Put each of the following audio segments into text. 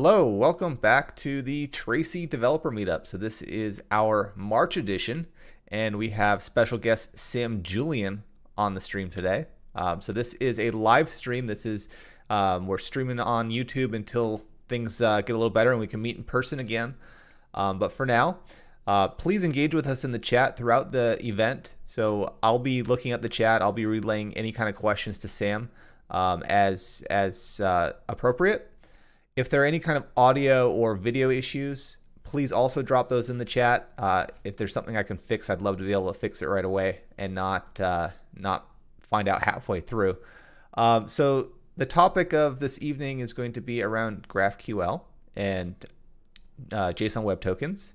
Hello, welcome back to the Tracy Developer Meetup. So this is our March edition, and we have special guest Sam Julien on the stream today. Um, so this is a live stream. This is um, we're streaming on YouTube until things uh, get a little better and we can meet in person again. Um, but for now, uh, please engage with us in the chat throughout the event. So I'll be looking at the chat. I'll be relaying any kind of questions to Sam um, as as uh, appropriate. If there are any kind of audio or video issues, please also drop those in the chat. Uh, if there's something I can fix, I'd love to be able to fix it right away and not uh, not find out halfway through. Um, so the topic of this evening is going to be around GraphQL and uh, JSON Web Tokens.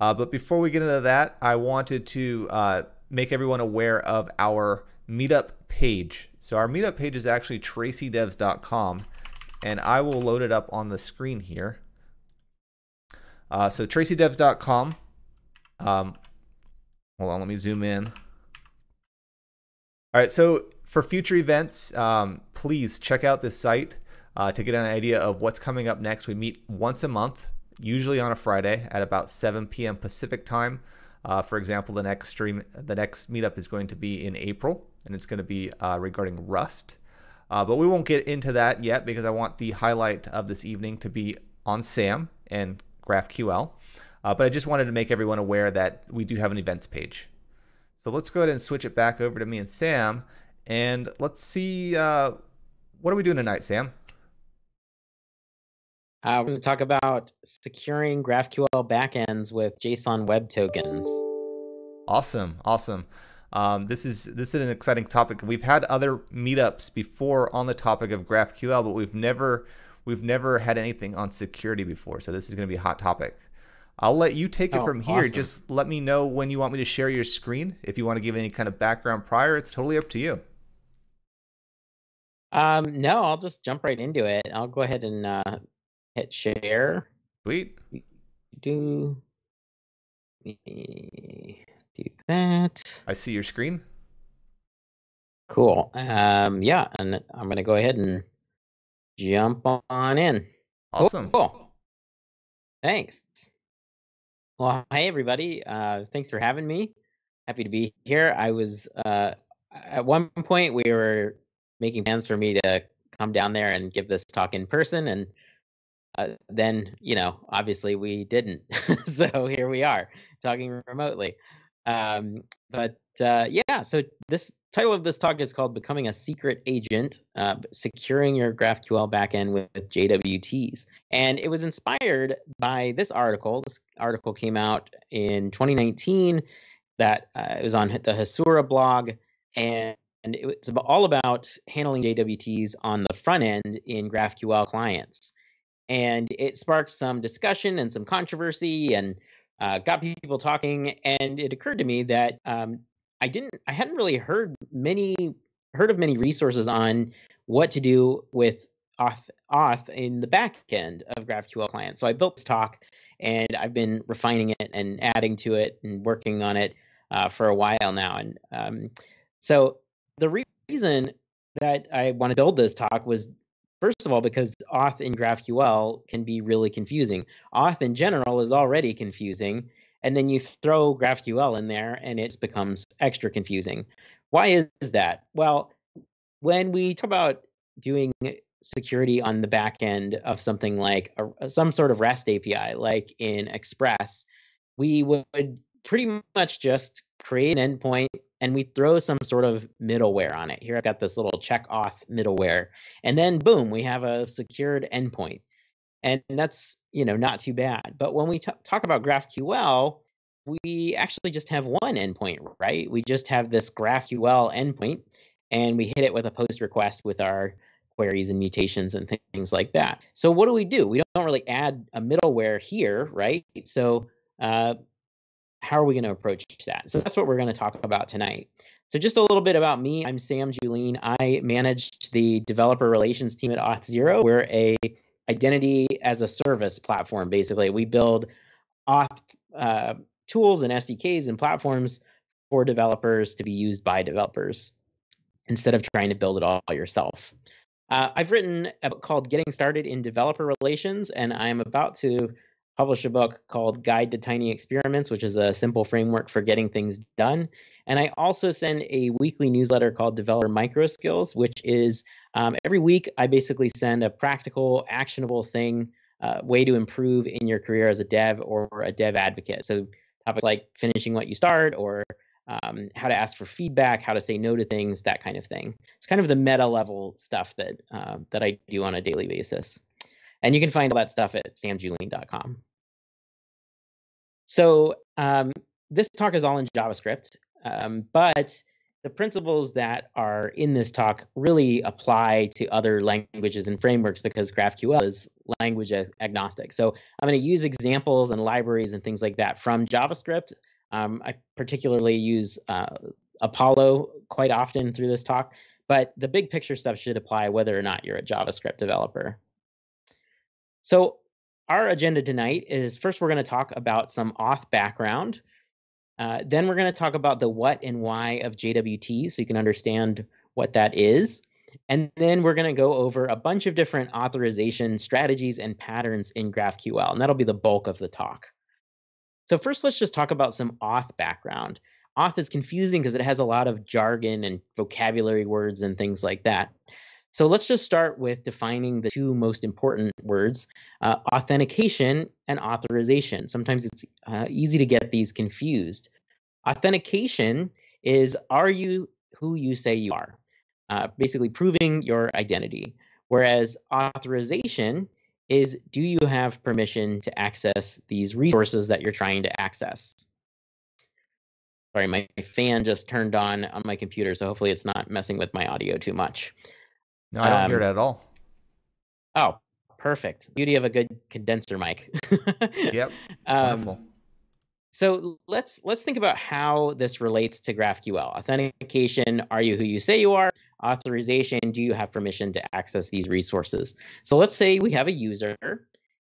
Uh, but before we get into that, I wanted to uh, make everyone aware of our meetup page. So our meetup page is actually tracydevs.com and I will load it up on the screen here. Uh, so tracydevs.com. Um, hold on, let me zoom in. All right, so for future events, um, please check out this site uh, to get an idea of what's coming up next. We meet once a month, usually on a Friday at about 7 p.m. Pacific time. Uh, for example, the next stream, the next meetup is going to be in April, and it's going to be uh, regarding Rust. Uh, but we won't get into that yet because I want the highlight of this evening to be on SAM and GraphQL. Uh, but I just wanted to make everyone aware that we do have an events page. So let's go ahead and switch it back over to me and Sam. And let's see, uh, what are we doing tonight, Sam? Uh, we're going to talk about securing GraphQL backends with JSON Web Tokens. Awesome, awesome. Um, this is this is an exciting topic. We've had other meetups before on the topic of GraphQL, but we've never we've never had anything on security before. So this is going to be a hot topic. I'll let you take it oh, from here. Awesome. Just let me know when you want me to share your screen. If you want to give any kind of background prior, it's totally up to you. Um, no, I'll just jump right into it. I'll go ahead and uh, hit share. Sweet. Do do that. I see your screen. Cool. Um, yeah, and I'm gonna go ahead and jump on in. Awesome. Cool. Thanks. Well, hi everybody. Uh, thanks for having me. Happy to be here. I was uh, at one point we were making plans for me to come down there and give this talk in person, and uh, then you know obviously we didn't. so here we are talking remotely. Um, but uh, yeah, so this title of this talk is called "Becoming a Secret Agent: uh, Securing Your GraphQL Backend with, with JWTs," and it was inspired by this article. This article came out in 2019. That uh, it was on the Hasura blog, and and it's all about handling JWTs on the front end in GraphQL clients. And it sparked some discussion and some controversy, and uh, got people talking, and it occurred to me that um, I didn't, I hadn't really heard many, heard of many resources on what to do with auth, auth in the back end of GraphQL clients. So I built this talk, and I've been refining it and adding to it and working on it uh, for a while now. And um, so the reason that I want to build this talk was First of all, because auth in GraphQL can be really confusing. Auth in general is already confusing, and then you throw GraphQL in there and it becomes extra confusing. Why is that? Well, when we talk about doing security on the back end of something like a, uh, some sort of REST API, like in Express, we would pretty much just create an endpoint and we throw some sort of middleware on it. Here I've got this little check auth middleware. And then boom, we have a secured endpoint. And that's, you know, not too bad. But when we t- talk about GraphQL, we actually just have one endpoint, right? We just have this GraphQL endpoint and we hit it with a post request with our queries and mutations and th- things like that. So what do we do? We don't really add a middleware here, right? So uh, how are we going to approach that? So that's what we're going to talk about tonight. So just a little bit about me. I'm Sam Julien. I manage the developer relations team at Auth0. We're a identity as a service platform. Basically, we build Auth uh, tools and SDKs and platforms for developers to be used by developers instead of trying to build it all yourself. Uh, I've written a book called Getting Started in Developer Relations, and I'm about to publish a book called Guide to Tiny Experiments, which is a simple framework for getting things done. And I also send a weekly newsletter called Developer Microskills, which is um, every week I basically send a practical, actionable thing, uh, way to improve in your career as a dev or a dev advocate. So topics like finishing what you start or um, how to ask for feedback, how to say no to things, that kind of thing. It's kind of the meta level stuff that uh, that I do on a daily basis. And you can find all that stuff at samjulien.com. So um, this talk is all in JavaScript, um, but the principles that are in this talk really apply to other languages and frameworks because GraphQL is language agnostic. So I'm going to use examples and libraries and things like that from JavaScript. Um, I particularly use uh, Apollo quite often through this talk, but the big picture stuff should apply whether or not you're a JavaScript developer. So our agenda tonight is first we're going to talk about some auth background. Uh, then we're going to talk about the what and why of JWT so you can understand what that is. And then we're going to go over a bunch of different authorization strategies and patterns in GraphQL, and that'll be the bulk of the talk. So first, let's just talk about some auth background. Auth is confusing because it has a lot of jargon and vocabulary words and things like that. So let's just start with defining the two most important words, uh, authentication and authorization. Sometimes it's uh, easy to get these confused. Authentication is are you who you say you are? Uh, basically proving your identity. Whereas authorization is do you have permission to access these resources that you're trying to access? Sorry, my fan just turned on on my computer, so hopefully it's not messing with my audio too much. No, I don't um, hear it at all. Oh, perfect. Beauty of a good condenser mic. yep. Um, wonderful. So let's let's think about how this relates to GraphQL. Authentication, are you who you say you are? Authorization, do you have permission to access these resources? So let's say we have a user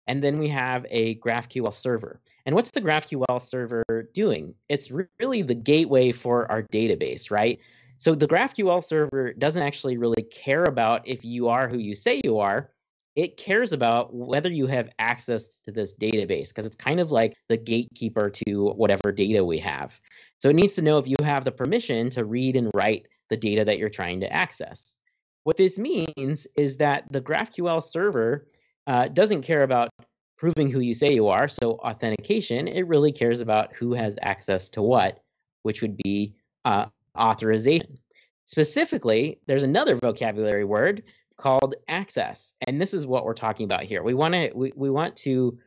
and then we have a GraphQL server. And what's the GraphQL server doing? It's really the gateway for our database, right? So the GraphQL server doesn't actually really care about if you are who you say you are. It cares about whether you have access to this database because it's kind of like the gatekeeper to whatever data we have. So it needs to know if you have the permission to read and write the data that you're trying to access. What this means is that the GraphQL server uh, doesn't care about proving who you say you are, so authentication, it really cares about who has access to what, which would be uh, authorization. Specifically, there's another vocabulary word called access, and this is what we're talking about here. We want to we, we want to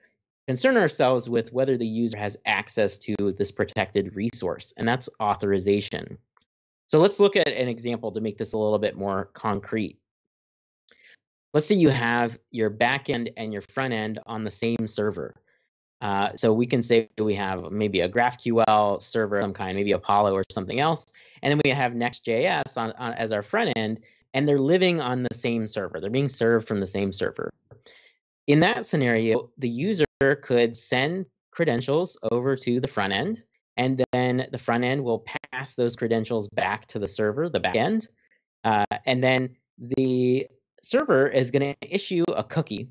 concern ourselves with whether the user has access to this protected resource, and that's authorization. So let's look at an example to make this a little bit more concrete. Let's say you have your backend and your front end on the same server. Uh, so we can say we have maybe a GraphQL server of some kind, maybe Apollo or something else, and then we have Next.js on, on as our front end, and they're living on the same server. They're being served from the same server. In that scenario, the user could send credentials over to the front end, and then the front end will pass those credentials back to the server, the back end, uh, and then the server is going to issue a cookie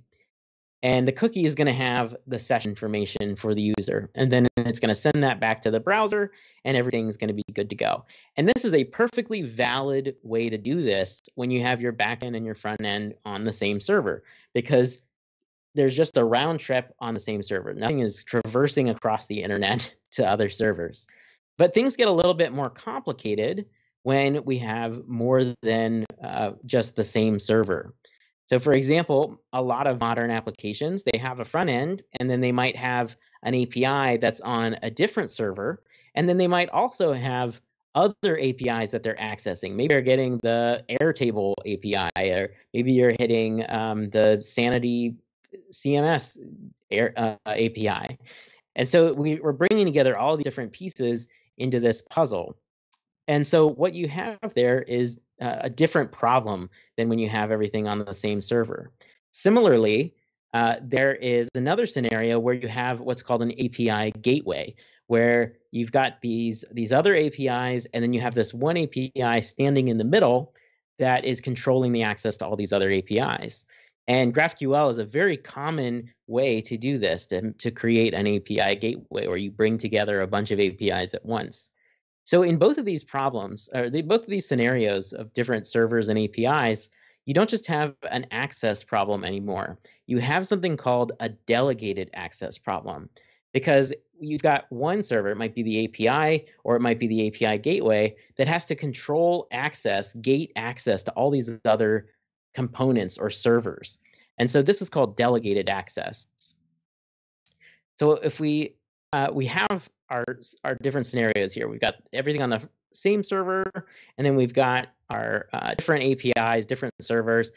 and the cookie is going to have the session information for the user. And then it's going to send that back to the browser and everything's going to be good to go. And this is a perfectly valid way to do this when you have your backend and your front end on the same server because there's just a round trip on the same server. Nothing is traversing across the internet to other servers. But things get a little bit more complicated when we have more than uh, just the same server. So for example, a lot of modern applications, they have a front end and then they might have an API that's on a different server. And then they might also have other APIs that they're accessing. Maybe you're getting the Airtable API, or maybe you're hitting um, the Sanity CMS Air, uh, API. And so we, we're bringing together all these different pieces into this puzzle. And so what you have there is a different problem than when you have everything on the same server. Similarly, uh, there is another scenario where you have what's called an API gateway, where you've got these these other APIs, and then you have this one API standing in the middle that is controlling the access to all these other APIs. And GraphQL is a very common way to do this, to, to create an API gateway where you bring together a bunch of APIs at once. So in both of these problems, or they, both of these scenarios of different servers and APIs, you don't just have an access problem anymore. You have something called a delegated access problem because you've got one server, it might be the API or it might be the API gateway that has to control access, gate access to all these other components or servers. And so this is called delegated access. So if we uh, we have our our different scenarios here, we've got everything on the same server, and then we've got our uh, different APIs, different servers,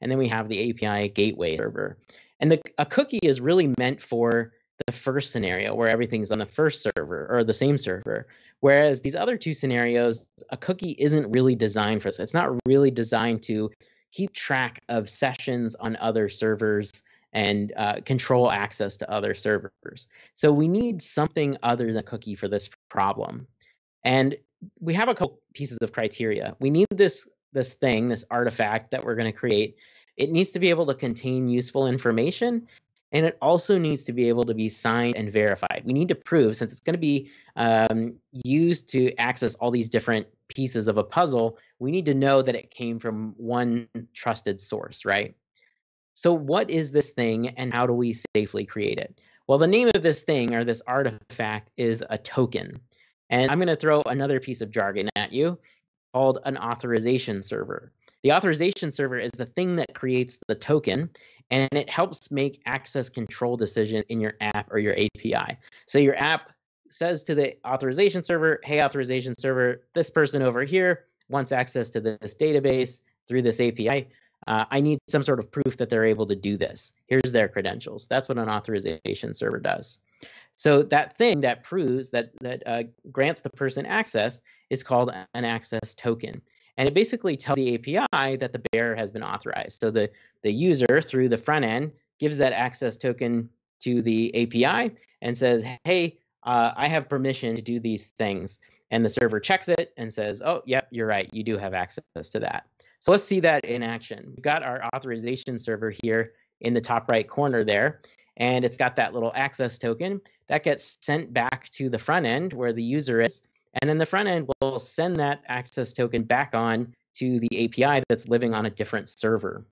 and then we have the API gateway server. And the, a cookie is really meant for the first scenario where everything's on the first server or the same server. Whereas these other two scenarios, a cookie isn't really designed for this. It's not really designed to keep track of sessions on other servers and uh, control access to other servers. So we need something other than a cookie for this problem. And we have a couple pieces of criteria. We need this this thing, this artifact that we're going to create. It needs to be able to contain useful information and it also needs to be able to be signed and verified. We need to prove, since it's going to be um, used to access all these different pieces of a puzzle, we need to know that it came from one trusted source, right? So, what is this thing and how do we safely create it? Well, the name of this thing or this artifact is a token. And I'm going to throw another piece of jargon at you called an authorization server. The authorization server is the thing that creates the token, and it helps make access control decisions in your app or your API. So your app says to the authorization server, hey, authorization server, this person over here wants access to this database through this API. Uh, I need some sort of proof that they're able to do this. Here's their credentials. That's what an authorization server does. So that thing that proves that that uh, grants the person access is called an access token, and it basically tells the API that the bearer has been authorized. So the the user through the front end gives that access token to the API and says, "Hey, uh, I have permission to do these things." And the server checks it and says, "Oh, yep, you're right. You do have access to that." So let's see that in action. We've got our authorization server here in the top right corner there, and it's got that little access token that gets sent back to the front end where the user is. And then the front end will send that access token back on to the API that's living on a different server.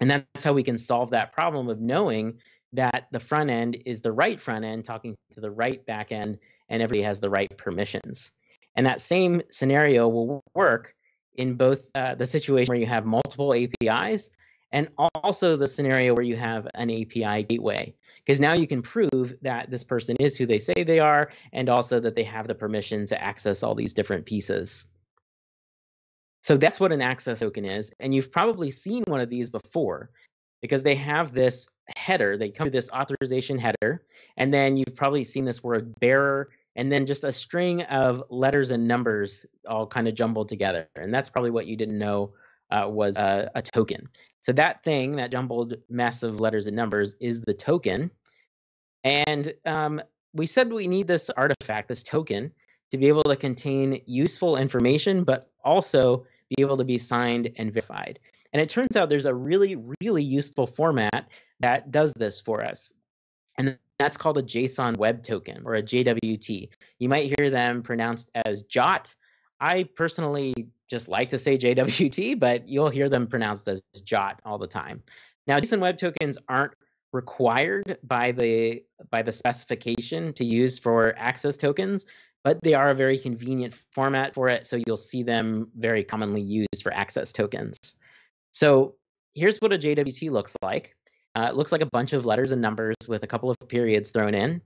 And that's how we can solve that problem of knowing that the front end is the right front end talking to the right back end and everybody has the right permissions. And that same scenario will work in both uh, the situation where you have multiple APIs and also the scenario where you have an API gateway. Because now you can prove that this person is who they say they are, and also that they have the permission to access all these different pieces. So that's what an access token is. And you've probably seen one of these before because they have this header. They come to this authorization header. And then you've probably seen this word bearer and then just a string of letters and numbers all kind of jumbled together. And that's probably what you didn't know uh, was a, a, token. So that thing, that jumbled mess of letters and numbers, is the token. And um, we said we need this artifact, this token, to be able to contain useful information, but also be able to be signed and verified. And it turns out there's a really, really useful format that does this for us. And that's called a JSON Web Token or a JWT. You might hear them pronounced as JOT. I personally just like to say JWT, but you'll hear them pronounced as JOT all the time. Now, JSON Web Tokens aren't required by the by the specification to use for access tokens, but they are a very convenient format for it. So you'll see them very commonly used for access tokens. So here's what a JWT looks like. Uh, it looks like a bunch of letters and numbers with a couple of periods thrown in.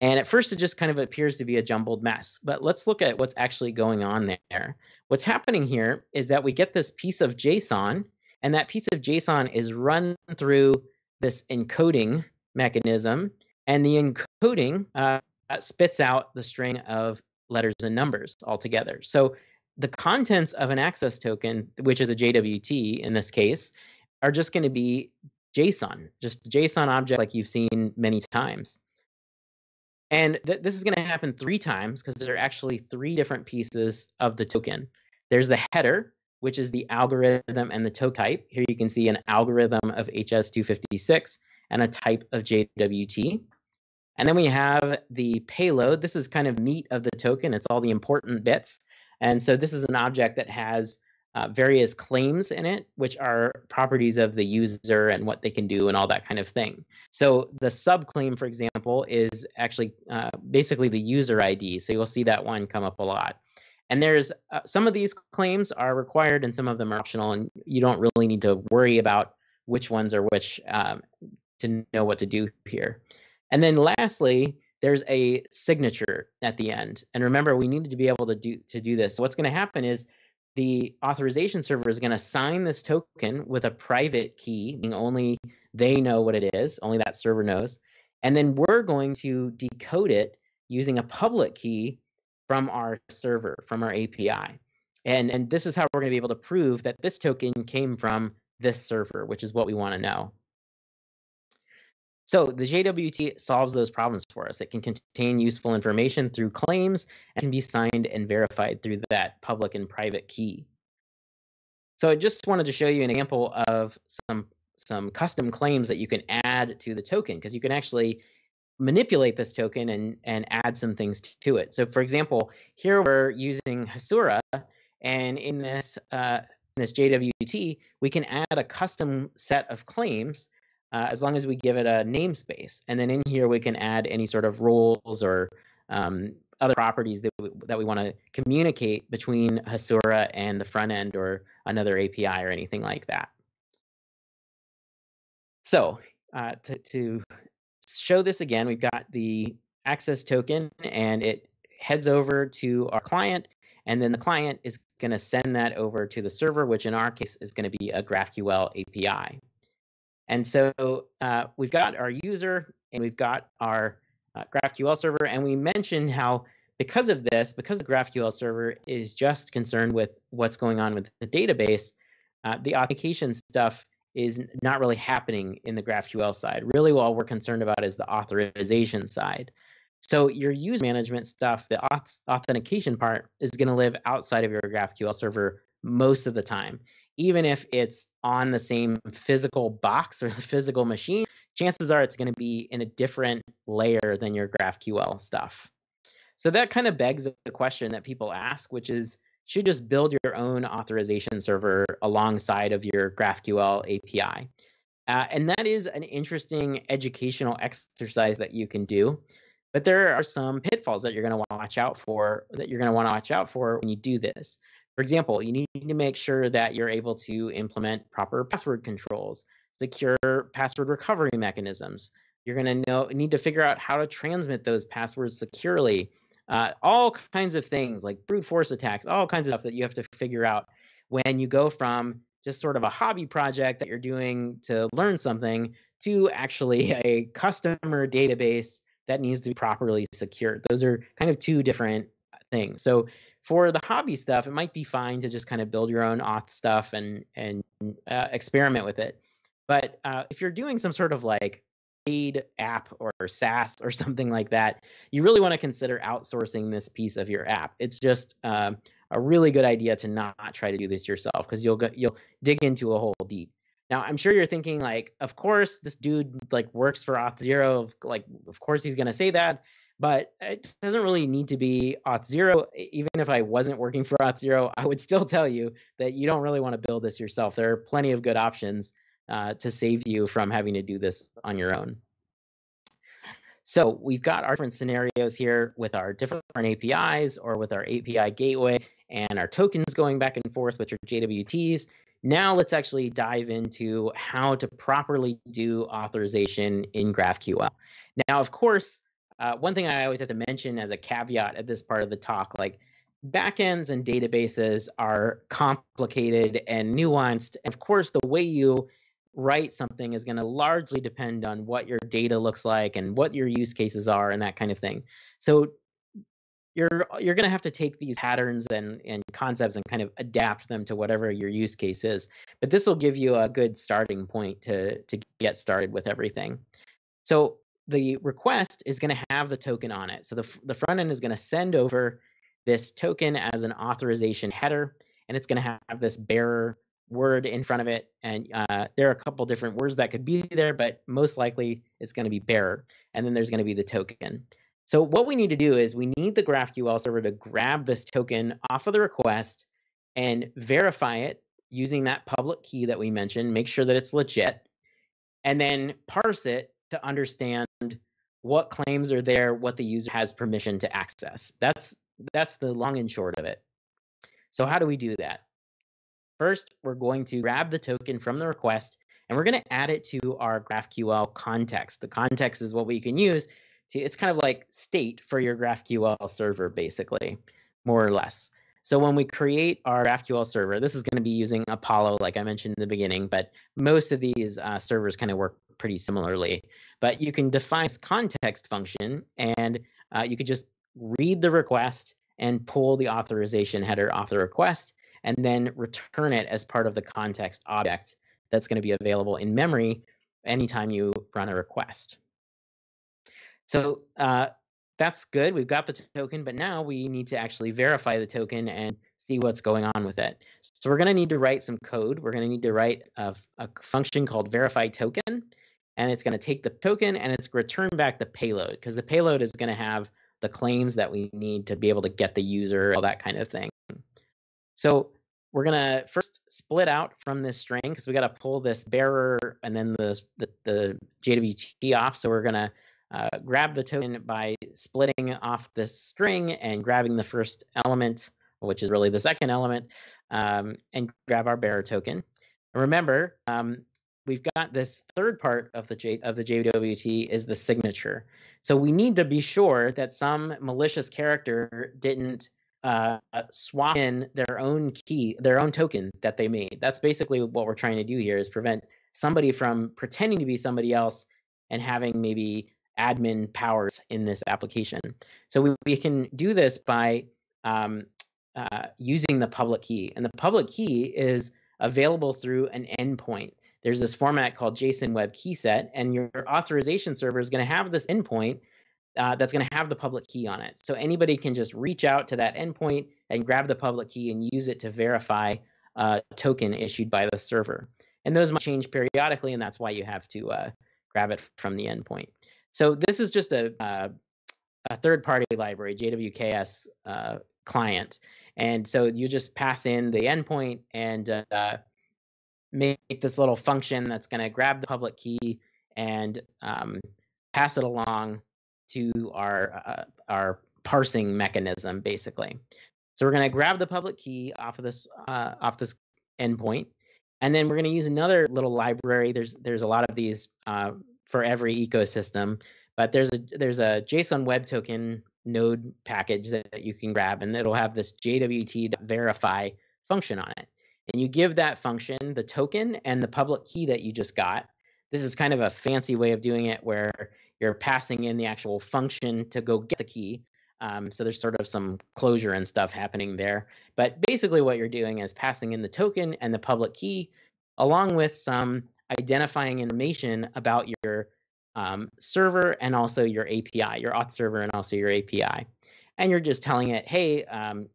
And at first, it just kind of appears to be a jumbled mess. But let's look at what's actually going on there. What's happening here is that we get this piece of JSON, and that piece of JSON is run through this encoding mechanism. And the encoding uh, spits out the string of letters and numbers altogether. So the contents of an access token, which is a JWT in this case, are just going to be JSON, just a JSON object like you've seen many times. And th- this is going to happen three times because there are actually three different pieces of the token. There's the header, which is the algorithm and the token type. Here you can see an algorithm of HS256 and a type of JWT. And then we have the payload. This is kind of meat of the token. It's all the important bits. And so this is an object that has uh, various claims in it, which are properties of the user and what they can do and all that kind of thing. So the subclaim, for example, is actually uh, basically the user ID. So you'll see that one come up a lot. And there's uh, some of these claims are required and some of them are optional, and you don't really need to worry about which ones are which um, to know what to do here. And then lastly, there's a signature at the end. And remember, we needed to be able to do to do this. So what's going to happen is the authorization server is going to sign this token with a private key, meaning only they know what it is, only that server knows. And then we're going to decode it using a public key from our server, from our API. And, and this is how we're going to be able to prove that this token came from this server, which is what we want to know. So the JWT solves those problems for us. It can contain useful information through claims and can be signed and verified through that public and private key. So I just wanted to show you an example of some some custom claims that you can add to the token because you can actually manipulate this token and and add some things to it. So for example, here we're using Hasura, and in this uh, in this JWT, we can add a custom set of claims uh, as long as we give it a namespace. And then in here, we can add any sort of roles or um, other properties that we, that we want to communicate between Hasura and the front end or another API or anything like that. So uh, to, to show this again, we've got the access token and it heads over to our client and then the client is going to send that over to the server, which in our case is going to be a GraphQL API. And so uh, we've got our user and we've got our uh, GraphQL server. And we mentioned how because of this, because the GraphQL server is just concerned with what's going on with the database, uh, the authentication stuff is not really happening in the GraphQL side. Really, all we're concerned about is the authorization side. So your user management stuff, the auth authentication part, is going to live outside of your GraphQL server most of the time even if it's on the same physical box or the physical machine, chances are it's going to be in a different layer than your GraphQL stuff. So that kind of begs the question that people ask, which is should just build your own authorization server alongside of your GraphQL API? Uh, and that is an interesting educational exercise that you can do. But there are some pitfalls that you're going to watch out for, that you're going to want to watch out for when you do this. For example, you need to make sure that you're able to implement proper password controls, secure password recovery mechanisms. You're going to know need to figure out how to transmit those passwords securely. Uh, all kinds of things like brute force attacks, all kinds of stuff that you have to figure out when you go from just sort of a hobby project that you're doing to learn something to actually a customer database that needs to be properly secured. Those are kind of two different things. So for the hobby stuff, it might be fine to just kind of build your own auth stuff and and uh, experiment with it. But uh, if you're doing some sort of like paid app or SaaS or something like that, you really want to consider outsourcing this piece of your app. It's just um, a really good idea to not try to do this yourself because you'll go, you'll dig into a hole deep. Now, I'm sure you're thinking like, of course, this dude like works for Auth0. Like, of course he's gonna say that but it doesn't really need to be Auth0. Even if I wasn't working for Auth0, I would still tell you that you don't really want to build this yourself. There are plenty of good options uh, to save you from having to do this on your own. So we've got our different scenarios here with our different APIs or with our API gateway and our tokens going back and forth, which are JWTs. Now let's actually dive into how to properly do authorization in GraphQL. Now, of course, uh, one thing I always have to mention as a caveat at this part of the talk, like backends and databases are complicated and nuanced. And of course, the way you write something is going to largely depend on what your data looks like and what your use cases are and that kind of thing. So you're you're going to have to take these patterns and and concepts and kind of adapt them to whatever your use case is. But this will give you a good starting point to to get started with everything. So the request is going to have the token on it. So the, the front end is going to send over this token as an authorization header. and it's going to have this bearer word in front of it. And uh, there are a couple different words that could be there, but most likely it's going to be bearer. And then there's going to be the token. So what we need to do is we need the GraphQL server to grab this token off of the request and verify it using that public key that we mentioned, make sure that it's legit, and then parse it to understand what claims are there, what the user has permission to access. That's that's the long and short of it. So how do we do that? First, we're going to grab the token from the request and we're going to add it to our GraphQL context. The context is what we can use to, it's kind of like state for your GraphQL server, basically, more or less. So when we create our GraphQL server, this is going to be using Apollo, like I mentioned in the beginning, but most of these uh, servers kind of work pretty similarly. But you can define context function and uh, you could just read the request and pull the authorization header off the request and then return it as part of the context object that's going to be available in memory anytime you run a request. So uh, that's good. We've got the token, but now we need to actually verify the token and see what's going on with it. So we're going to need to write some code. We're going to need to write a, a function called verify token, and it's going to take the token and it's return back the payload because the payload is going to have the claims that we need to be able to get the user, all that kind of thing. So we're gonna first split out from this string because we got to pull this bearer and then the, the, the JWT off. So we're gonna uh, grab the token by splitting off this string and grabbing the first element, which is really the second element, um, and grab our bearer token. And remember, um, we've got this third part of the J, of the JWT is the signature. So we need to be sure that some malicious character didn't uh, swap in their own key, their own token that they made. That's basically what we're trying to do here is prevent somebody from pretending to be somebody else and having maybe admin powers in this application. So we, we can do this by um, uh, using the public key. And the public key is available through an endpoint. There's this format called JSON Web Key Set, and your authorization server is going to have this endpoint uh, that's going to have the public key on it. So anybody can just reach out to that endpoint and grab the public key and use it to verify a token issued by the server. And those might change periodically, and that's why you have to uh, grab it from the endpoint. So this is just a, uh, a third-party library, JWKS uh, client. And so you just pass in the endpoint and uh, make this little function that's going to grab the public key and um, pass it along to our uh, our parsing mechanism, basically. So we're going to grab the public key off of this uh, off this endpoint, and then we're going to use another little library. There's there's a lot of these uh, for every ecosystem, but there's a there's a JSON Web Token node package that, that you can grab, and it'll have this JWT verify function on it. And you give that function the token and the public key that you just got. This is kind of a fancy way of doing it where you're passing in the actual function to go get the key. Um, so there's sort of some closure and stuff happening there. But basically, what you're doing is passing in the token and the public key, along with some identifying information about your um, server and also your API, your auth server and also your API. And you're just telling it, hey, um,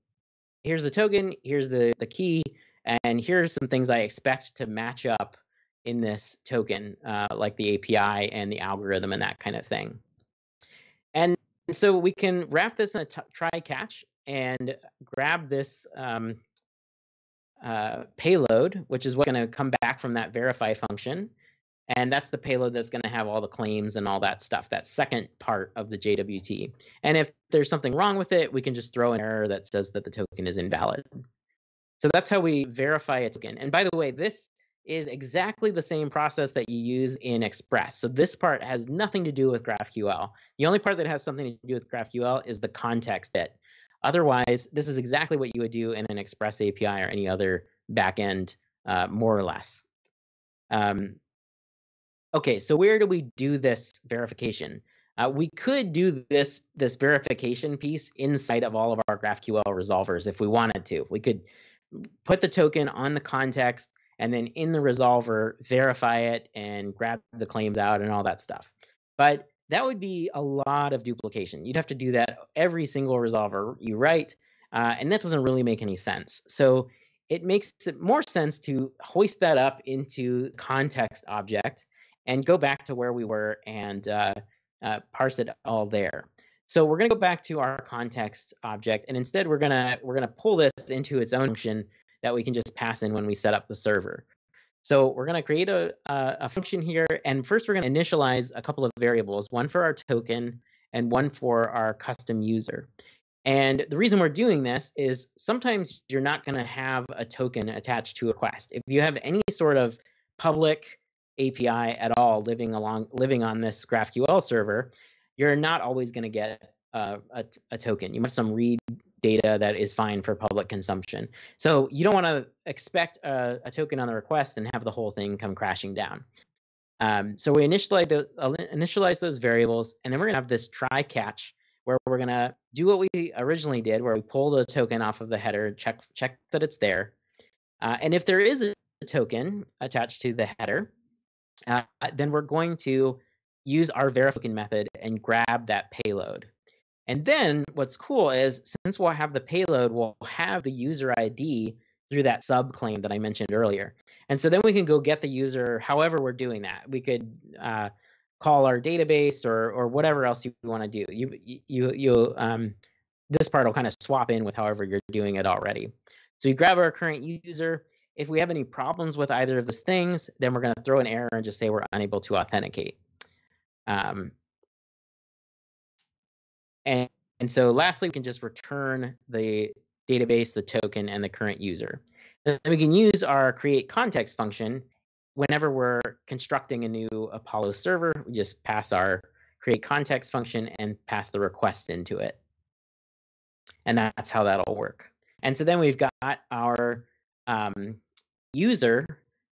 here's the token, here's the, the key, and here's some things I expect to match up in this token, uh, like the API and the algorithm and that kind of thing. And so we can wrap this in a try catch and grab this um, uh, payload, which is what's going to come back from that verify function. And that's the payload that's going to have all the claims and all that stuff, that second part of the JWT. And if there's something wrong with it, we can just throw an error that says that the token is invalid. So that's how we verify a token. And by the way, this is exactly the same process that you use in Express. So this part has nothing to do with GraphQL. The only part that has something to do with GraphQL is the context bit. Otherwise, this is exactly what you would do in an Express API or any other backend, uh, more or less. Um, okay, so where do we do this verification? Uh, we could do this this verification piece inside of all of our GraphQL resolvers if we wanted to. We could put the token on the context and then in the resolver verify it and grab the claims out and all that stuff. But that would be a lot of duplication. You'd have to do that every single resolver you write, uh, and that doesn't really make any sense. So it makes it more sense to hoist that up into context object and go back to where we were and uh, uh, parse it all there. So we're going to go back to our context object, and instead we're gonna we're gonna pull this into its own function that we can just pass in when we set up the server. So we're going to create a, a, a function here, and first we're going to initialize a couple of variables, one for our token and one for our custom user. And the reason we're doing this is sometimes you're not going to have a token attached to a quest. If you have any sort of public API at all living along living on this GraphQL server, you're not always going to get uh, a, a token. You have some read data that is fine for public consumption. So you don't want to expect a, a, token on the request and have the whole thing come crashing down. Um, so we initialize, the, uh, initialize those variables, and then we're going to have this try catch where we're going to do what we originally did, where we pull the token off of the header, check check that it's there, uh, and if there is a token attached to the header, uh, then we're going to use our verify method and grab that payload. And then what's cool is since we'll have the payload, we'll have the user ID through that sub claim that I mentioned earlier. And so then we can go get the user however we're doing that. We could uh, call our database or or whatever else you want to do. You you you um, this part will kind of swap in with however you're doing it already. So you grab our current user. If we have any problems with either of those things, then we're going to throw an error and just say we're unable to authenticate. Um, and, and so lastly, we can just return the database, the token, and the current user. Then we can use our create context function whenever we're constructing a new Apollo server. We just pass our create context function and pass the request into it. And that's how that'll work. And so then we've got our um, user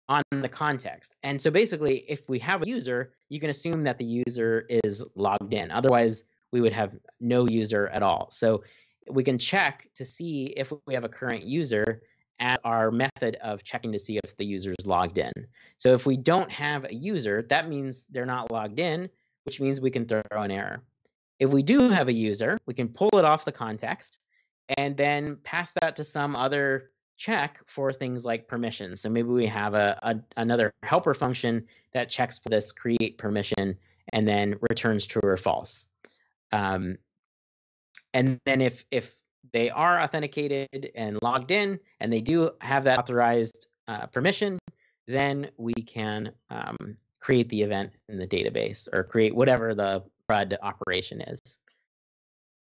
on the context. And so basically, if we have a user, you can assume that the user is logged in. Otherwise, we would have no user at all. So we can check to see if we have a current user as our method of checking to see if the user is logged in. So if we don't have a user, that means they're not logged in, which means we can throw an error. If we do have a user, we can pull it off the context and then pass that to some other check for things like permissions. So maybe we have a, a another helper function that checks for this create permission and then returns true or false. Um, and then if if they are authenticated and logged in, and they do have that authorized uh, permission, then we can um, create the event in the database or create whatever the CRUD operation is.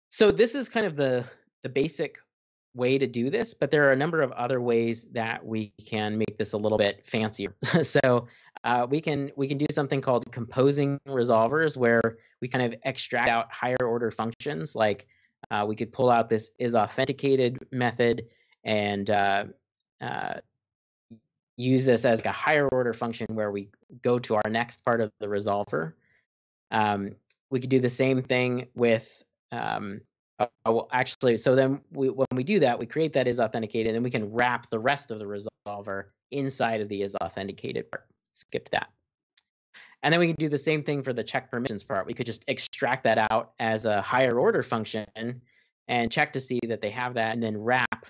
So this is kind of the the basic way to do this, but there are a number of other ways that we can make this a little bit fancier. so uh, we can we can do something called composing resolvers, where we kind of extract out higher order functions. Like uh, we could pull out this is authenticated method and uh, uh, use this as like a higher order function where we go to our next part of the resolver. Um, we could do the same thing with um, uh, well, actually, so then we, when we do that, we create that is authenticated, and we can wrap the rest of the resolver inside of the is authenticated part. Skip that. And then we can do the same thing for the check permissions part. We could just extract that out as a higher order function and check to see that they have that, and then wrap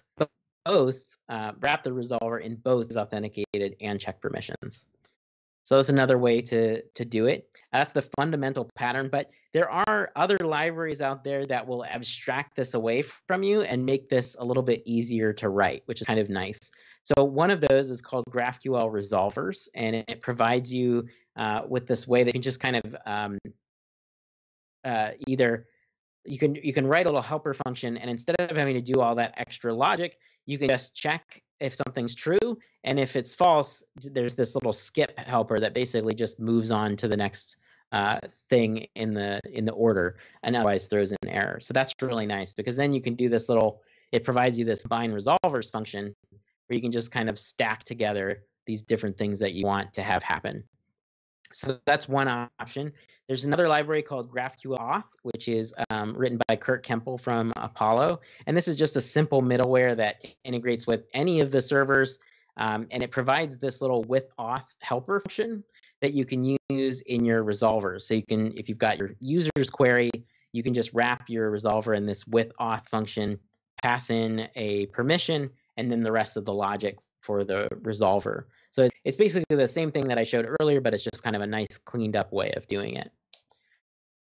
both, uh, wrap the resolver in both is authenticated and check permissions. So that's another way to to do it. That's the fundamental pattern, but there are other libraries out there that will abstract this away from you and make this a little bit easier to write, which is kind of nice. So one of those is called GraphQL Resolvers, and it provides you uh, with this way that you can just kind of um, uh, either you can you can write a little helper function, and instead of having to do all that extra logic, you can just check if something's true and if it's false there's this little skip helper that basically just moves on to the next uh, thing in the in the order and otherwise throws in error. So that's really nice because then you can do this little it provides you this bind resolvers function where you can just kind of stack together these different things that you want to have happen. So that's one option there's another library called GraphQL Auth, which is um, written by Kurt Kemple from Apollo. And this is just a simple middleware that integrates with any of the servers. Um, and it provides this little with auth helper function that you can use in your resolvers. So you can, if you've got your user's query, you can just wrap your resolver in this with auth function, pass in a permission, and then the rest of the logic for the resolver. So it's basically the same thing that I showed earlier, but it's just kind of a nice cleaned up way of doing it.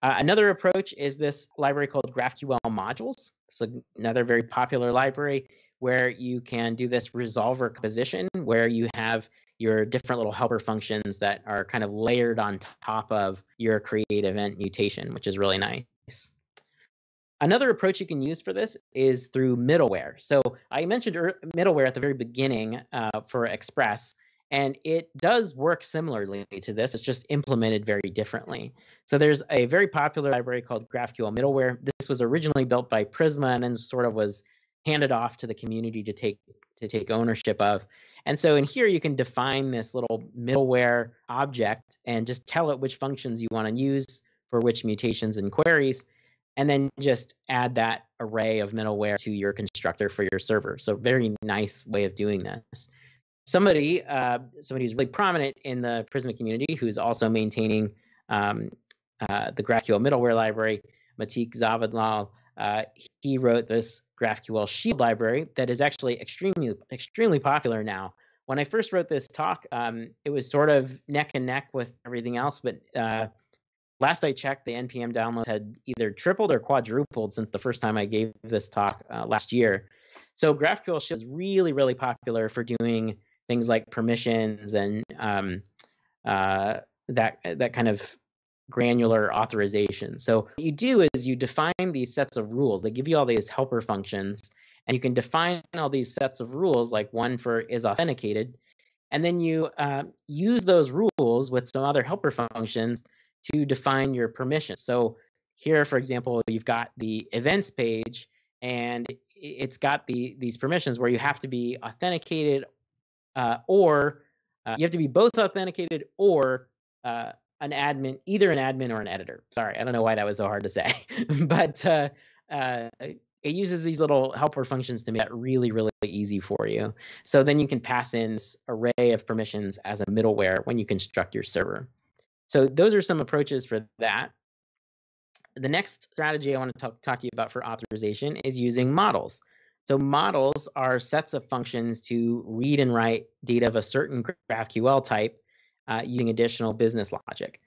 Uh, another approach is this library called GraphQL modules. It's another very popular library where you can do this resolver composition where you have your different little helper functions that are kind of layered on top of your create event mutation, which is really nice. Another approach you can use for this is through middleware. So I mentioned middleware at the very beginning uh, for Express, and it does work similarly to this. It's just implemented very differently. So there's a very popular library called GraphQL middleware. This was originally built by Prisma and then sort of was handed off to the community to take to take ownership of. And so in here you can define this little middleware object and just tell it which functions you want to use for which mutations and queries and then just add that array of middleware to your constructor for your server. So very nice way of doing this. Somebody, uh, somebody who's really prominent in the Prisma community, who's also maintaining um, uh, the GraphQL middleware library, Matic Zavadlal, uh, he wrote this GraphQL Shield library that is actually extremely, extremely popular now. When I first wrote this talk, um, it was sort of neck and neck with everything else, but uh, last I checked, the NPM downloads had either tripled or quadrupled since the first time I gave this talk uh, last year. So GraphQL Shield is really, really popular for doing things like permissions and um, uh, that that kind of granular authorization. So what you do is you define these sets of rules. They give you all these helper functions, and you can define all these sets of rules, like one for is authenticated, and then you uh, use those rules with some other helper functions to define your permissions. So here, for example, you've got the events page and it's got the these permissions where you have to be authenticated uh, or uh, you have to be both authenticated or uh, an admin, either an admin or an editor. Sorry, I don't know why that was so hard to say, but uh, uh, it uses these little helper functions to make that really, really easy for you. So then you can pass in this array of permissions as a middleware when you construct your server. So those are some approaches for that. The next strategy I want to talk, talk to you about for authorization is using models. So models are sets of functions to read and write data of a certain GraphQL type uh, using additional business logic.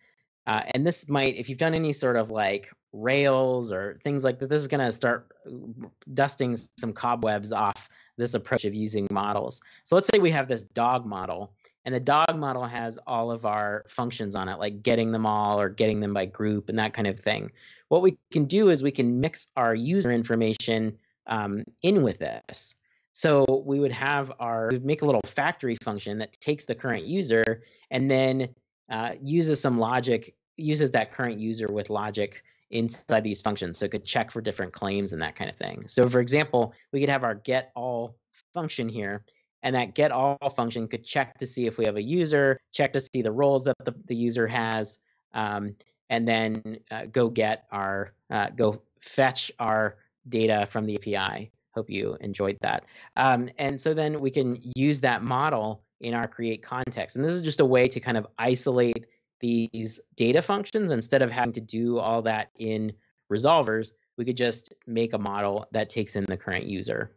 Uh, and this might, if you've done any sort of like Rails or things like that, this is going to start uh, dusting some cobwebs off this approach of using models. So let's say we have this dog model and the dog model has all of our functions on it, like getting them all or getting them by group and that kind of thing. What we can do is we can mix our user information um, in with this. So we would have our, we make a little factory function that takes the current user and then uh, uses some logic, uses that current user with logic inside these functions. So it could check for different claims and that kind of thing. So for example, we could have our get all function here and that get all function could check to see if we have a user, check to see the roles that the, the user has, um, and then uh, go get our, uh, go fetch our data from the API. Hope you enjoyed that. Um, and so then we can use that model in our create context. And this is just a way to kind of isolate these data functions instead of having to do all that in resolvers. We could just make a model that takes in the current user.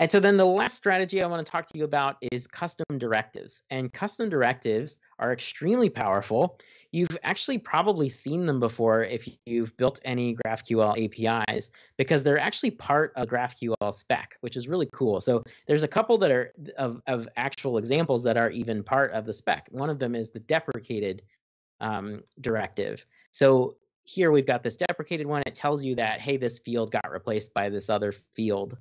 And so then the last strategy I want to talk to you about is custom directives. And custom directives are extremely powerful. You've actually probably seen them before if you've built any GraphQL APIs because they're actually part of GraphQL spec, which is really cool. So there's a couple that are of, of actual examples that are even part of the spec. One of them is the deprecated um, directive. So here we've got this deprecated one. It tells you that, hey, this field got replaced by this other field.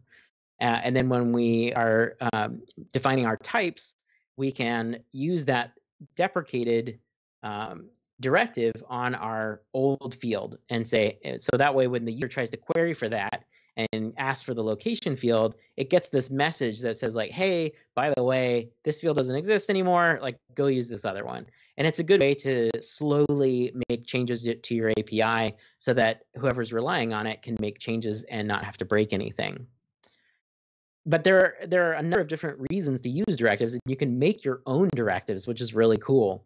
Uh, and then when we are um, defining our types, we can use that deprecated um, directive on our old field and say, eh, so that way when the user tries to query for that and ask for the location field, it gets this message that says like, hey, by the way, this field doesn't exist anymore. Like go use this other one. And it's a good way to slowly make changes to your API so that whoever's relying on it can make changes and not have to break anything but there are, there are a number of different reasons to use directives. And you can make your own directives, which is really cool.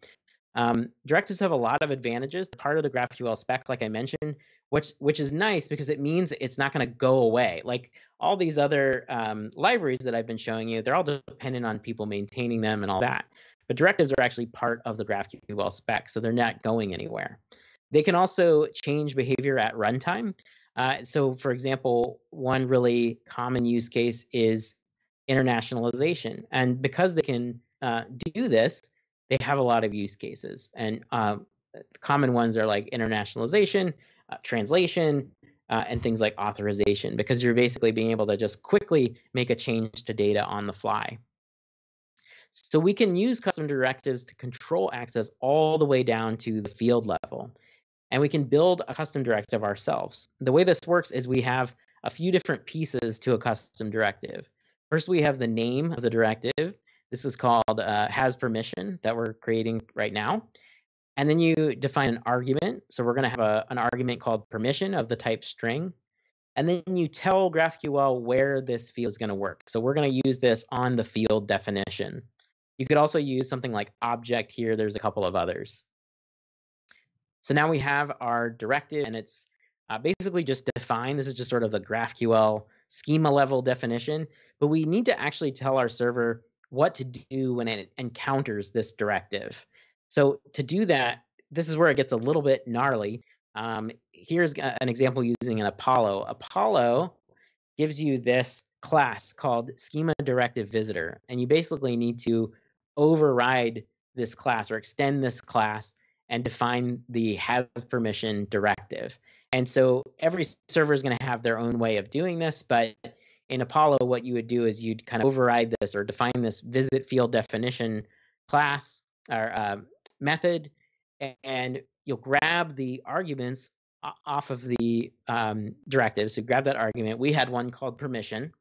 Um, directives have a lot of advantages. Part of the GraphQL spec, like I mentioned, which which is nice because it means it's not going to go away. Like all these other um, libraries that I've been showing you, they're all dependent on people maintaining them and all that. But directives are actually part of the GraphQL spec, so they're not going anywhere. They can also change behavior at runtime. Uh, so, for example, one really common use case is internationalization, and because they can uh, do this, they have a lot of use cases. And um, common ones are like internationalization, uh, translation, uh, and things like authorization, because you're basically being able to just quickly make a change to data on the fly. So we can use custom directives to control access all the way down to the field level. And we can build a custom directive ourselves. The way this works is we have a few different pieces to a custom directive. First, we have the name of the directive. This is called uh, has permission that we're creating right now. And then you define an argument. So we're going to have a, an argument called permission of the type string. And then you tell GraphQL where this field is going to work. So we're going to use this on the field definition. You could also use something like object here. There's a couple of others. So now we have our directive and it's uh, basically just defined. This is just sort of the GraphQL schema level definition, but we need to actually tell our server what to do when it encounters this directive. So to do that, this is where it gets a little bit gnarly. Um, here's an example using an Apollo. Apollo gives you this class called schema directive visitor, and you basically need to override this class or extend this class and define the has permission directive. And so every server is going to have their own way of doing this, but in Apollo, what you would do is you'd kind of override this or define this visit field definition class or uh, method, and you'll grab the arguments off of the um, directive. So grab that argument. We had one called permission,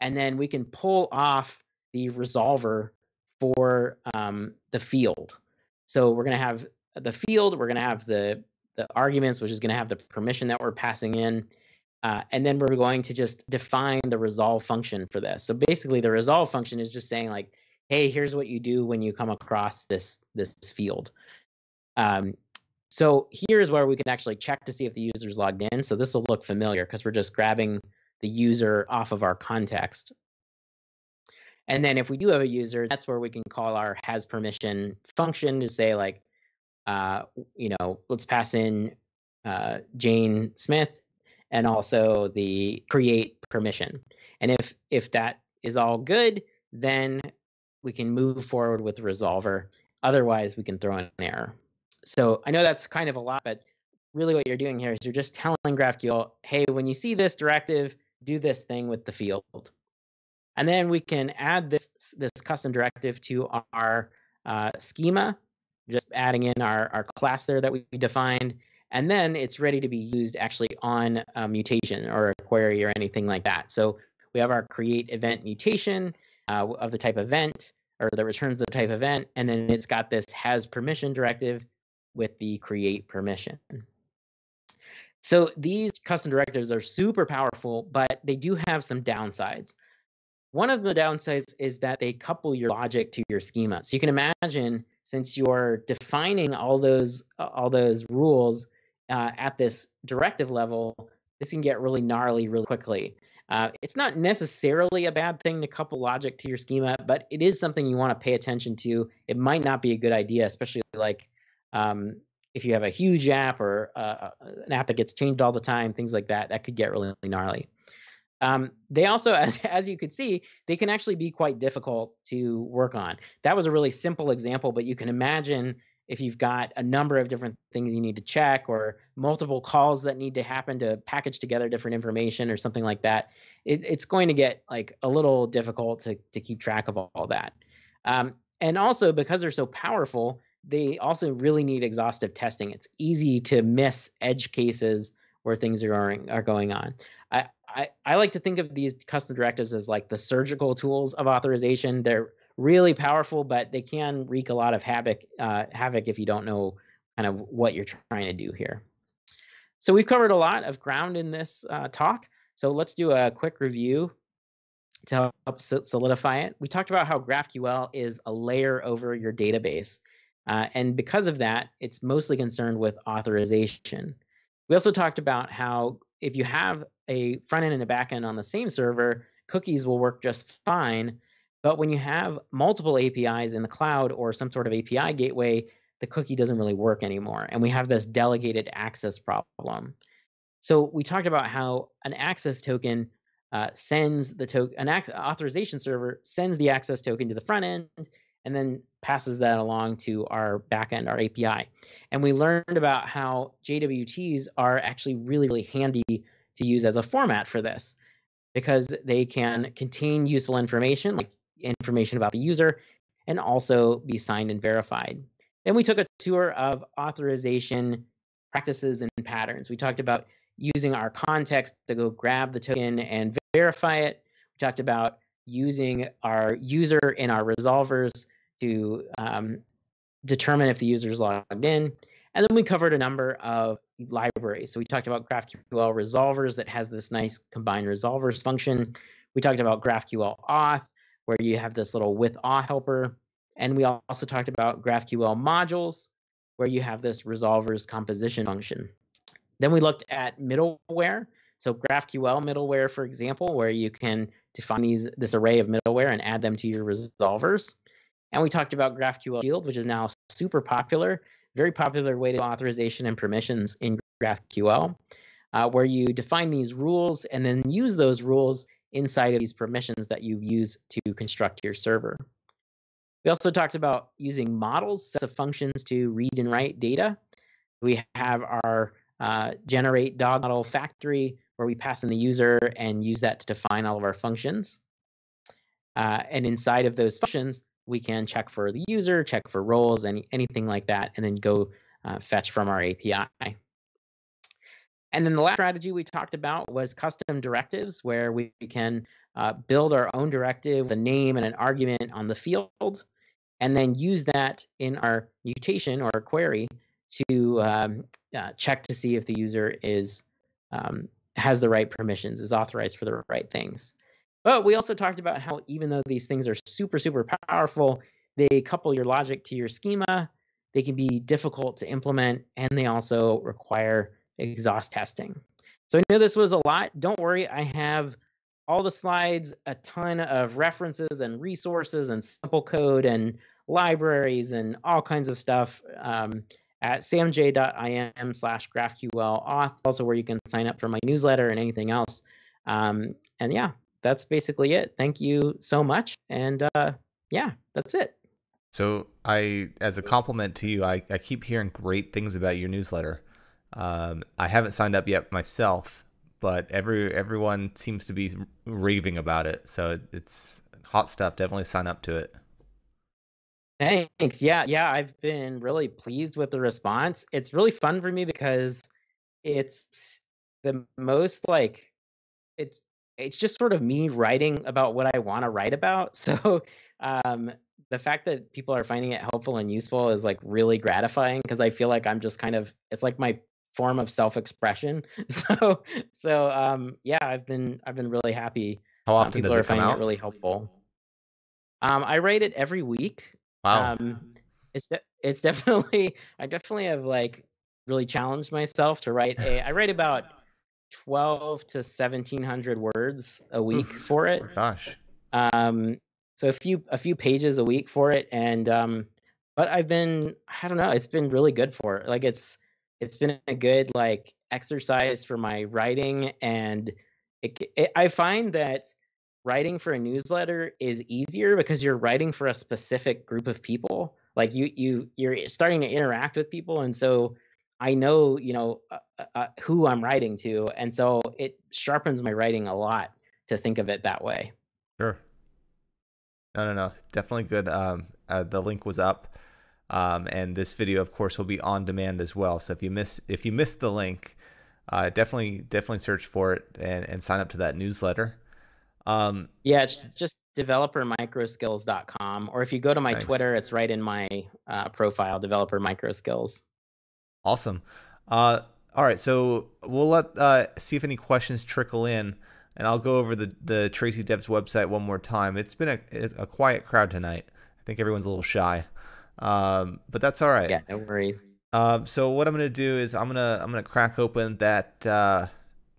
and then we can pull off the resolver for um, the field. So we're going to have the field. We're going to have the the arguments, which is going to have the permission that we're passing in. Uh, and then we're going to just define the resolve function for this. So basically, the resolve function is just saying like, hey, here's what you do when you come across this this field. Um, so here's where we can actually check to see if the user is logged in. So this will look familiar because we're just grabbing the user off of our context. And then if we do have a user, that's where we can call our has permission function to say like, uh, you know, let's pass in uh, Jane Smith and also the create permission. And if if that is all good, then we can move forward with the resolver. Otherwise, we can throw an error. So I know that's kind of a lot, but really what you're doing here is you're just telling GraphQL, hey, when you see this directive, do this thing with the field. And then we can add this, this custom directive to our uh, schema, just adding in our, our class there that we defined. And then it's ready to be used actually on a mutation or a query or anything like that. So we have our create event mutation uh, of the type event or that returns the type event. And then it's got this has permission directive with the create permission. So these custom directives are super powerful, but they do have some downsides. One of the downsides is that they couple your logic to your schema. So you can imagine since you're defining all those all those rules uh, at this directive level, this can get really gnarly really quickly. Uh, it's not necessarily a bad thing to couple logic to your schema, but it is something you want to pay attention to. It might not be a good idea, especially like um, if you have a huge app or uh, uh an app that gets changed all the time, things like that. That could get really, really gnarly. Um, they also, as, as you could see, they can actually be quite difficult to work on. That was a really simple example, but you can imagine if you've got a number of different things you need to check or multiple calls that need to happen to package together different information or something like that, it, it's going to get like a little difficult to, to keep track of all, all that. Um, and also because they're so powerful, they also really need exhaustive testing. It's easy to miss edge cases where things are are going on. I, I, like to think of these custom directives as like the surgical tools of authorization. They're really powerful, but they can wreak a lot of havoc uh, havoc if you don't know kind of what you're trying to do here. So we've covered a lot of ground in this uh, talk. So let's do a quick review to help solidify it. We talked about how GraphQL is a layer over your database. Uh, and because of that, it's mostly concerned with authorization. We also talked about how if you have a front end and a back end on the same server, cookies will work just fine. But when you have multiple APIs in the cloud or some sort of API gateway, the cookie doesn't really work anymore. And we have this delegated access problem. So we talked about how an access token uh, sends the token, an ac- authorization server sends the access token to the front end and then passes that along to our backend, our API. And we learned about how JWTs are actually really, really handy to use as a format for this because they can contain useful information like information about the user and also be signed and verified. Then we took a tour of authorization practices and patterns. We talked about using our context to go grab the token and verify it. We talked about using our user in our resolvers to um, determine if the user is logged in. And then we covered a number of libraries. So we talked about GraphQL resolvers that has this nice combined resolvers function. We talked about GraphQL auth, where you have this little with auth helper. And we also talked about GraphQL modules, where you have this resolvers composition function. Then we looked at middleware. So GraphQL middleware, for example, where you can define these this array of middleware and add them to your resolvers. And we talked about GraphQL Shield, which is now super popular, very popular way to authorization and permissions in GraphQL, uh, where you define these rules and then use those rules inside of these permissions that you use to construct your server. We also talked about using models, sets of functions to read and write data. We have our uh, generate dog model factory where we pass in the user and use that to define all of our functions. Uh, and inside of those functions, we can check for the user, check for roles, any anything like that, and then go uh, fetch from our API. And then the last strategy we talked about was custom directives, where we can uh, build our own directive, a name and an argument on the field, and then use that in our mutation or query to um, uh, check to see if the user is um, has the right permissions, is authorized for the right things. But we also talked about how even though these things are super, super powerful, they couple your logic to your schema. They can be difficult to implement, and they also require exhaust testing. So I know this was a lot. Don't worry, I have all the slides, a ton of references and resources and sample code and libraries and all kinds of stuff um, at samj.im slash graphql auth, also where you can sign up for my newsletter and anything else. Um, and yeah, that's basically it. Thank you so much. And uh, yeah, that's it. So I, as a compliment to you, I, I keep hearing great things about your newsletter. Um, I haven't signed up yet myself, but every everyone seems to be raving about it. So it's hot stuff. Definitely sign up to it. Thanks. Yeah, yeah, I've been really pleased with the response. It's really fun for me because it's the most like it's it's just sort of me writing about what I want to write about. So um, the fact that people are finding it helpful and useful is like really gratifying because I feel like I'm just kind of it's like my form of self-expression. So so um, yeah, I've been I've been really happy. How often people does are it come finding out? it really helpful. Um, I write it every week. Wow. Um, it's de- it's definitely I definitely have like really challenged myself to write a. I write about twelve to seventeen hundred words a week Oof. for it. Oh, gosh. Um, so a few a few pages a week for it, and um, but I've been I don't know. It's been really good for it. Like it's it's been a good like exercise for my writing, and it, it I find that writing for a newsletter is easier because you're writing for a specific group of people like you you you're starting to interact with people and so i know you know uh, uh, uh, who i'm writing to and so it sharpens my writing a lot to think of it that way Sure. No, no, no. Definitely good. Um, uh, the link was up, um, and this video, of course, will be on demand as well. So if you miss if you missed the link, uh, definitely definitely search for it and, and sign up to that newsletter. Um, yeah it's just developermicroskills.com or if you go to my twitter it's right in my uh, profile developer microskills Awesome. Uh, all right, so we'll let uh, see if any questions trickle in, and I'll go over the the Tracy Devs website one more time. It's been a a quiet crowd tonight. I think everyone's a little shy, um, but that's all right. yeah no worries Um, so what I'm gonna do is I'm gonna I'm gonna crack open that uh,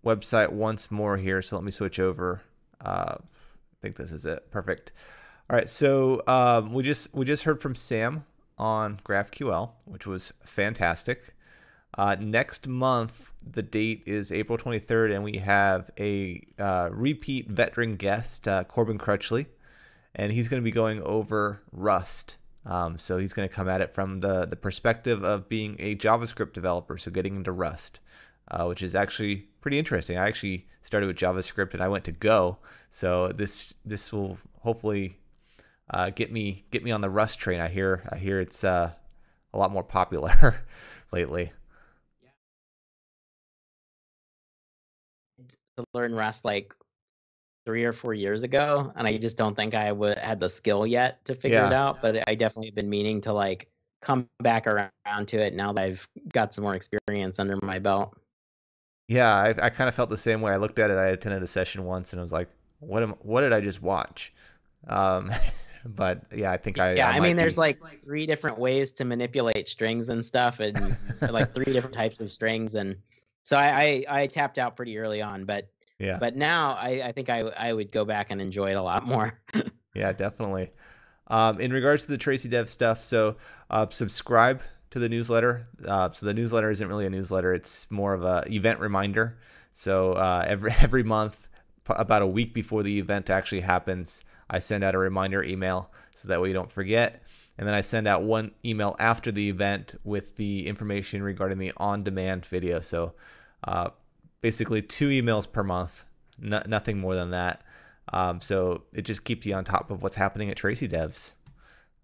website once more here. So let me switch over. Uh, I think this is it. Perfect. All right. So um, we just we just heard from Sam on GraphQL, which was fantastic. Uh, next month, the date is April 23rd, and we have a uh, repeat veteran guest, uh, Corbin Crutchley, and he's going to be going over Rust. Um, so he's going to come at it from the, the perspective of being a JavaScript developer, so getting into Rust, uh, which is actually pretty interesting. I actually started with JavaScript and I went to Go, so this this will hopefully uh, get me get me on the Rust train. I hear I hear it's uh, a lot more popular lately. To learn Rust like three or four years ago, and I just don't think I would had the skill yet to figure it out. But I definitely have been meaning to like come back around to it now that I've got some more experience under my belt. yeah, I, I kind of felt the same way. I looked at it. I attended a session once, and I was like, "What am? What did I just watch?" Um, but yeah, I think I, Yeah, I I mean, there's be. like three different ways to manipulate strings and stuff, and like three different types of strings, and so I I, I tapped out pretty early on, but Yeah, but now I I think I I would go back and enjoy it a lot more. yeah, definitely. Um, in regards to the Tracy Dev stuff, so uh, subscribe to the newsletter. Uh, so the newsletter isn't really a newsletter; it's more of a event reminder. So uh, every every month, p- about a week before the event actually happens, I send out a reminder email so that way you don't forget. And then I send out one email after the event with the information regarding the on-demand video. So uh, basically two emails per month, no, nothing more than that. Um, so it just keeps you on top of what's happening at Tracy Devs.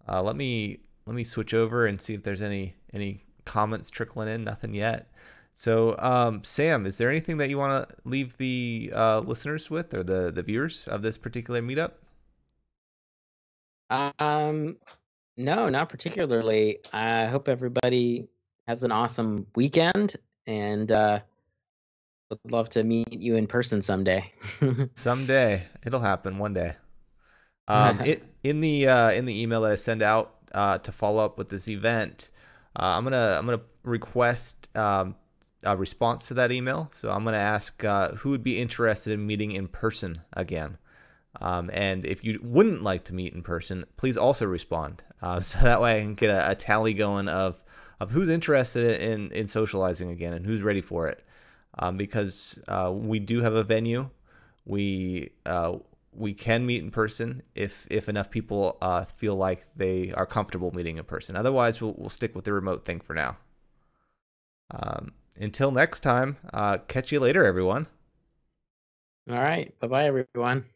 Uh, let me let me switch over and see if there's any any comments trickling in. Nothing yet. So um, Sam, is there anything that you want to leave the uh, listeners with or the the viewers of this particular meetup? Um, no, not particularly. I hope everybody has an awesome weekend, and uh, would love to meet you in person someday. Someday it'll happen. One day. Um, it in the uh, in the email that I send out uh, to follow up with this event, uh, I'm gonna I'm gonna request um, a response to that email. So I'm gonna ask uh, who would be interested in meeting in person again. Um, and if you wouldn't like to meet in person, please also respond. Uh, so that way I can get a, a tally going of of who's interested in in socializing again and who's ready for it. Um, because uh, we do have a venue. We uh, we can meet in person if if enough people uh, feel like they are comfortable meeting in person. Otherwise, we'll we'll stick with the remote thing for now. Um, until next time, uh, catch you later, everyone. All right, bye bye, everyone.